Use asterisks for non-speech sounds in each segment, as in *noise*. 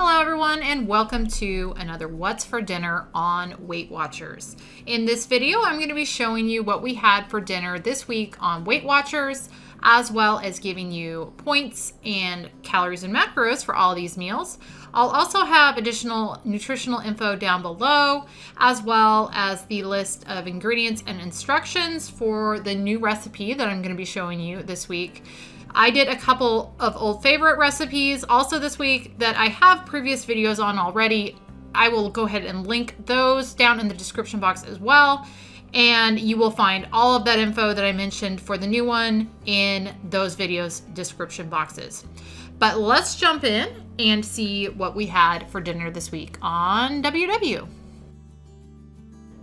Hello everyone and welcome to another What's for Dinner on Weight Watchers. In this video, I'm going to be showing you what we had for dinner this week on Weight Watchers, as well as giving you points and calories and macros for all these meals. I'll also have additional nutritional info down below, as well as the list of ingredients and instructions for the new recipe that I'm going to be showing you this week. I did a couple of old favorite recipes also this week that I have previous videos on already. I will go ahead and link those down in the description box as well. And you will find all of that info that I mentioned for the new one in those videos description boxes. But let's jump in and see what we had for dinner this week on WW.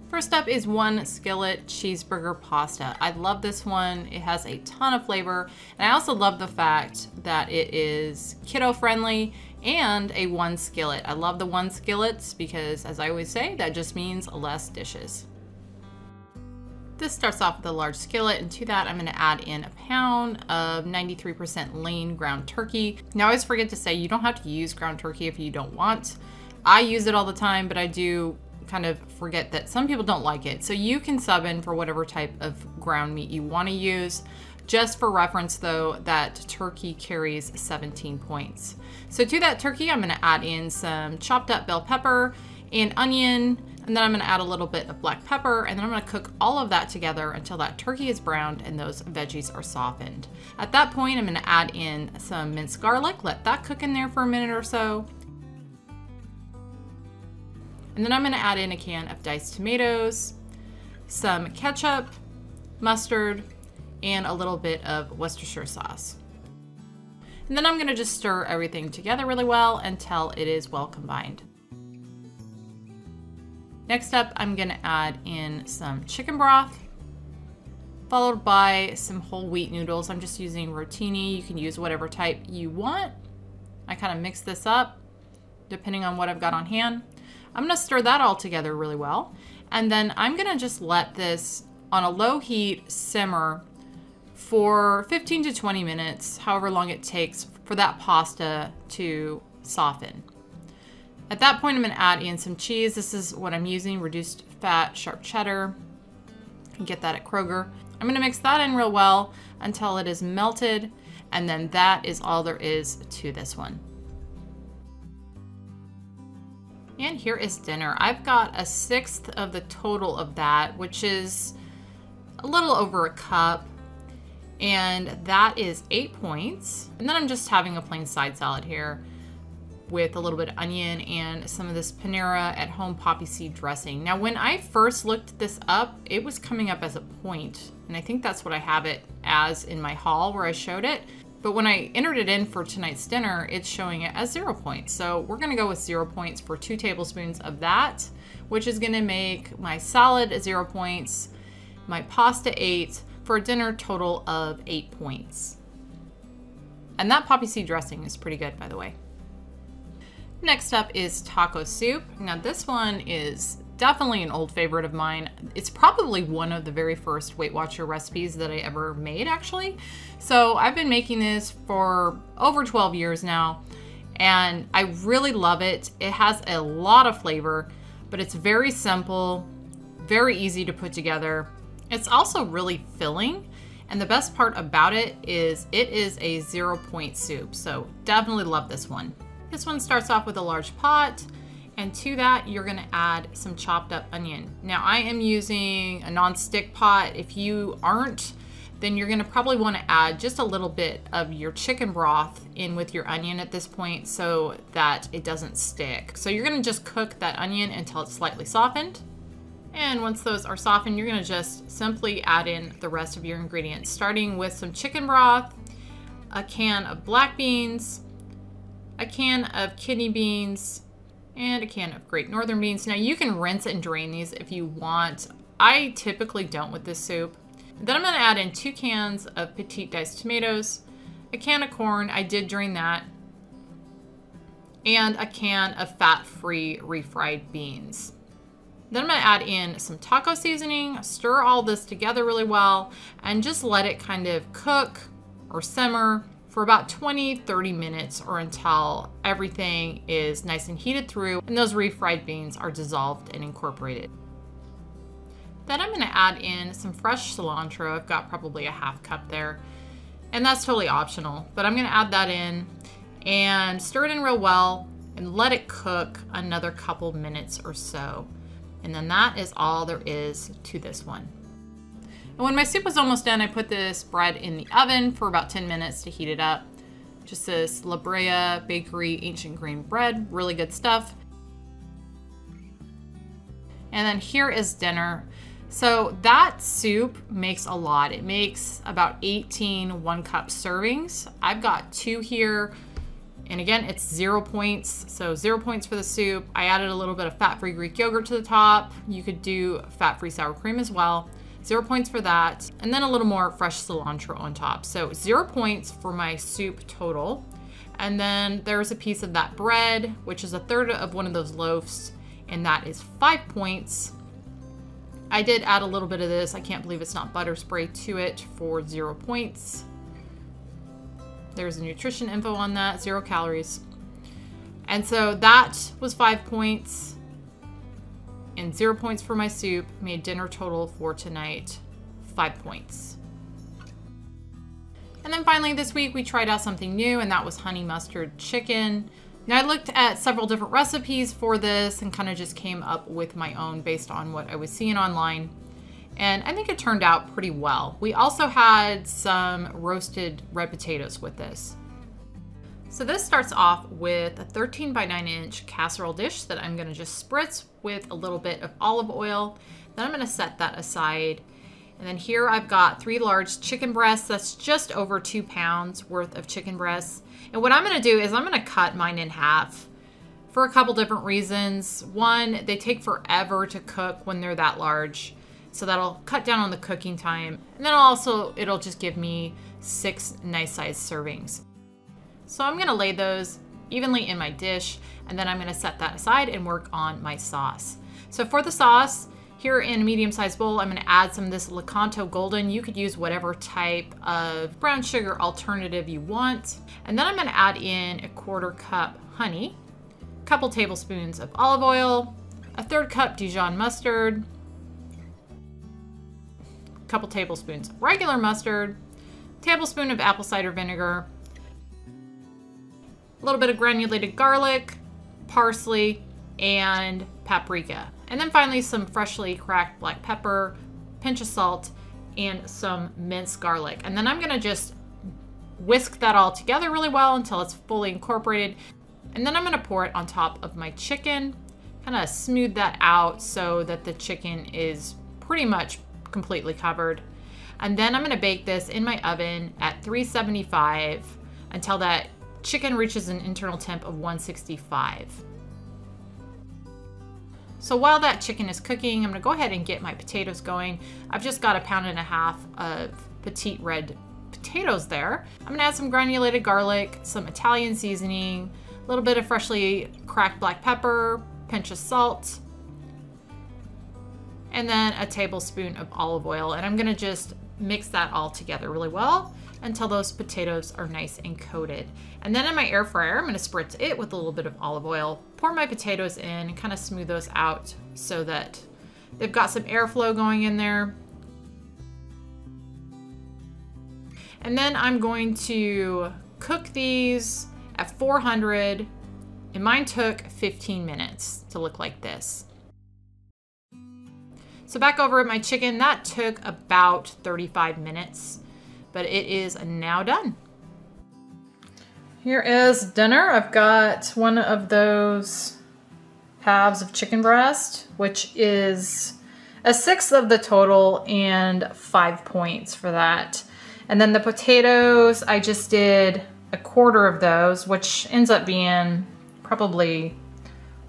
First up is one skillet cheeseburger pasta. I love this one. It has a ton of flavor. And I also love the fact that it is kiddo friendly and a one skillet. I love the one skillets because as I always say, that just means less dishes. This starts off with a large skillet, and to that I'm gonna add in a pound of 93% lean ground turkey. Now I always forget to say you don't have to use ground turkey if you don't want. I use it all the time, but I do kind of forget that some people don't like it. So you can sub in for whatever type of ground meat you want to use. Just for reference though, that turkey carries 17 points. So to that turkey, I'm gonna add in some chopped up bell pepper and onion, and then I'm gonna add a little bit of black pepper, and then I'm gonna cook all of that together until that turkey is browned and those veggies are softened. At that point, I'm gonna add in some minced garlic, let that cook in there for a minute or so, and then I'm gonna add in a can of diced tomatoes, some ketchup, mustard, and a little bit of Worcestershire sauce. And then I'm gonna just stir everything together really well until it is well combined. Next up, I'm gonna add in some chicken broth, followed by some whole wheat noodles. I'm just using rotini. You can use whatever type you want. I kind of mix this up depending on what I've got on hand. I'm gonna stir that all together really well. And then I'm gonna just let this on a low heat simmer for 15 to 20 minutes, however long it takes for that pasta to soften. At that point, I'm gonna add in some cheese. This is what I'm using, reduced fat, sharp cheddar. You can get that at Kroger. I'm gonna mix that in real well until it is melted, and then that is all there is to this one. And here is dinner. I've got a sixth of the total of that, which is a little over a cup. And that is eight points. And then I'm just having a plain side salad here with a little bit of onion and some of this Panera at home poppy seed dressing. Now, when I first looked this up, it was coming up as a point, and I think that's what I have it as in my haul where I showed it. But when I entered it in for tonight's dinner, it's showing it as zero points. So we're gonna go with zero points for two tablespoons of that, which is gonna make my salad zero points, my pasta eight, for a dinner total of eight points. And that poppy seed dressing is pretty good, by the way. Next up is taco soup. Now this one is definitely an old favorite of mine. It's probably one of the very first Weight Watcher recipes that I ever made, actually. So I've been making this for over 12 years now, and I really love it. It has a lot of flavor, but it's very simple, very easy to put together. It's also really filling, and the best part about it is it is a zero point soup, so definitely love this one. This one starts off with a large pot, and to that, you're gonna add some chopped up onion. Now I am using a non-stick pot. If you aren't, then you're gonna probably wanna add just a little bit of your chicken broth in with your onion at this point so that it doesn't stick. So you're gonna just cook that onion until it's slightly softened. And once those are softened, you're gonna just simply add in the rest of your ingredients, starting with some chicken broth, a can of black beans, a can of kidney beans, and a can of Great Northern beans. Now you can rinse and drain these if you want. I typically don't with this soup. Then I'm gonna add in two cans of petite diced tomatoes, a can of corn, I did drain that, and a can of fat-free refried beans. Then I'm gonna add in some taco seasoning, stir all this together really well, and just let it kind of cook or simmer for about 20, 30 minutes or until everything is nice and heated through and those refried beans are dissolved and incorporated. Then I'm gonna add in some fresh cilantro. I've got probably a half cup there. And that's totally optional, but I'm gonna add that in and stir it in real well and let it cook another couple minutes or so. And then that is all there is to this one. And when my soup was almost done, I put this bread in the oven for about 10 minutes to heat it up. Just this La Brea Bakery Ancient Grain bread, really good stuff. And then here is dinner. So that soup makes a lot. It makes about 18 one cup servings. I've got two here. And again, it's zero points. So zero points for the soup. I added a little bit of fat-free Greek yogurt to the top. You could do fat-free sour cream as well. Zero points for that. And then a little more fresh cilantro on top. So zero points for my soup total. And then there's a piece of that bread, which is a third of one of those loaves. And that is five points. I did add a little bit of this. I can't believe it's not butter spray to it for zero points. There's a nutrition info on that, zero calories. And so that was five points and zero points for my soup made dinner total for tonight five points. And then finally this week we tried out something new and that was honey mustard chicken. Now I looked at several different recipes for this and kind of just came up with my own based on what I was seeing online. And I think it turned out pretty well. We also had some roasted red potatoes with this. So this starts off with a 13 by 9 inch casserole dish that I'm gonna just spritz with a little bit of olive oil. Then I'm gonna set that aside. And then here I've got three large chicken breasts. That's just over two pounds worth of chicken breasts. And what I'm gonna do is I'm gonna cut mine in half for a couple different reasons. One, they take forever to cook when they're that large. So that'll cut down on the cooking time. And then also, it'll just give me six nice sized servings. So I'm gonna lay those evenly in my dish and then I'm gonna set that aside and work on my sauce. So for the sauce, here in a medium-sized bowl, I'm gonna add some of this Lakanto Golden. You could use whatever type of brown sugar alternative you want. And then I'm gonna add in a quarter cup honey, a couple tablespoons of olive oil, a third cup Dijon mustard, a couple tablespoons regular mustard, tablespoon of apple cider vinegar, a little bit of granulated garlic, parsley, and paprika. And then finally some freshly cracked black pepper, pinch of salt, and some minced garlic. And then I'm gonna just whisk that all together really well until it's fully incorporated. And then I'm gonna pour it on top of my chicken, kind of smooth that out so that the chicken is pretty much completely covered. And then I'm gonna bake this in my oven at 375 until that chicken reaches an internal temp of 165. So while that chicken is cooking, I'm gonna go ahead and get my potatoes going. I've just got a pound and a half of petite red potatoes there. I'm gonna add some granulated garlic, some Italian seasoning, a little bit of freshly cracked black pepper, pinch of salt, and then a tablespoon of olive oil. And I'm gonna just mix that all together really well until those potatoes are nice and coated. And then in my air fryer, I'm gonna spritz it with a little bit of olive oil, pour my potatoes in, and kind of smooth those out so that they've got some airflow going in there. And then I'm going to cook these at 400, and mine took 15 minutes to look like this. So back over at my chicken, that took about 35 minutes but it is now done. Here is dinner. I've got one of those halves of chicken breast, which is a sixth of the total and five points for that. And then the potatoes, I just did a quarter of those, which ends up being probably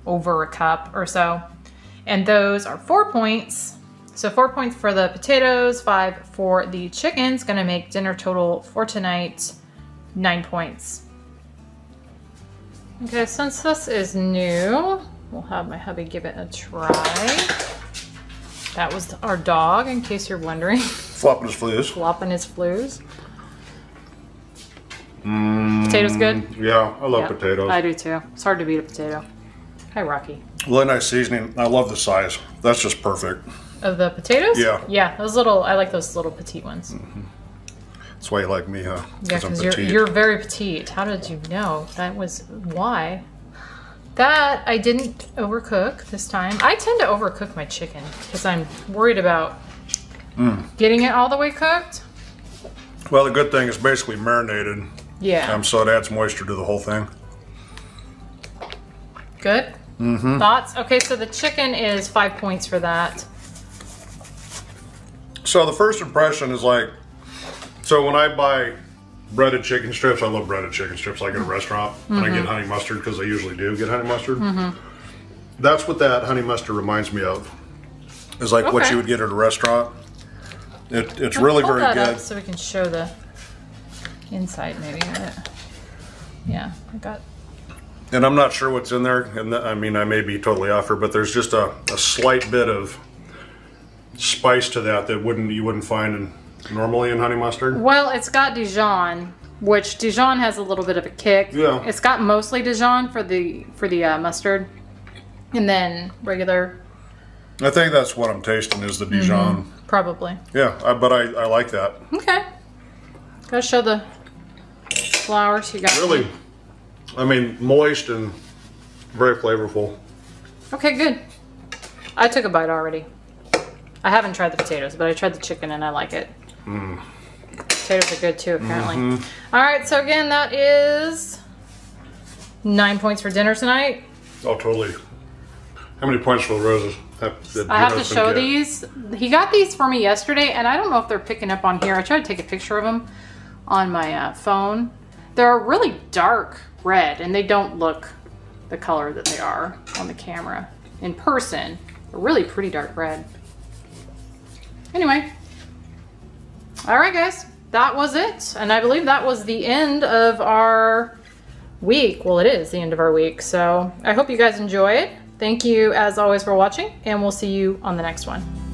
over a cup or so. And those are four points. So four points for the potatoes, five for the chickens. Gonna make dinner total for tonight, nine points. Okay, since this is new, we'll have my hubby give it a try. That was our dog, in case you're wondering. *laughs* Flopping his fleas. Flopping his flues. Mm, potatoes good? Yeah, I love Yeah, potatoes. I do too. It's hard to beat a potato. Hi, Rocky. Really nice seasoning. I love the size. That's just perfect. Of the potatoes? Yeah. Yeah, those little, I like those little petite ones. That's why you like me, huh? Yeah, because you're, you're very petite. How did you know? That was why. That I didn't overcook this time. I tend to overcook my chicken because I'm worried about Mm. getting it all the way cooked. Well, the good thing is basically marinated, Yeah. um, so it adds moisture to the whole thing. Good. Mm-hmm. Thoughts? Okay, so the chicken is five points for that. So the first impression is like, so when I buy breaded chicken strips, I love breaded chicken strips like at a restaurant, and I get Mm-hmm. honey mustard because I usually do get honey mustard. That's what that honey mustard reminds me of. Is like what you would get at a restaurant. It, it's really very good. so we can show the inside maybe. Yeah, I got. And I'm not sure what's in there, and th- I mean I may be totally off here, but there's just a, a slight bit of spice to that that wouldn't you wouldn't find in, normally in honey mustard. Well, it's got Dijon, which Dijon has a little bit of a kick. Yeah. It's got mostly Dijon for the for the uh, mustard, and then regular I think that's what I'm tasting is the Dijon. probably. Yeah, I, but I, I like that. Okay. Gotta show the flowers you got. Really, I mean moist and very flavorful. Okay, good. I took a bite already. I haven't tried the potatoes, but I tried the chicken and I like it. Potatoes are good too, apparently. All right, so again, that is nine points for dinner tonight. Oh, totally. How many points for the roses? I have to show get? these. He got these for me yesterday, and I don't know if they're picking up on here. I tried to take a picture of them on my uh, phone. They're really dark red, and they don't look the color that they are on the camera. In person, they're really pretty dark red. Anyway, all right, guys, that was it, and I believe that was the end of our week. Well, it is the end of our week, so I hope you guys enjoy it. Thank you, as always, for watching, and we'll see you on the next one.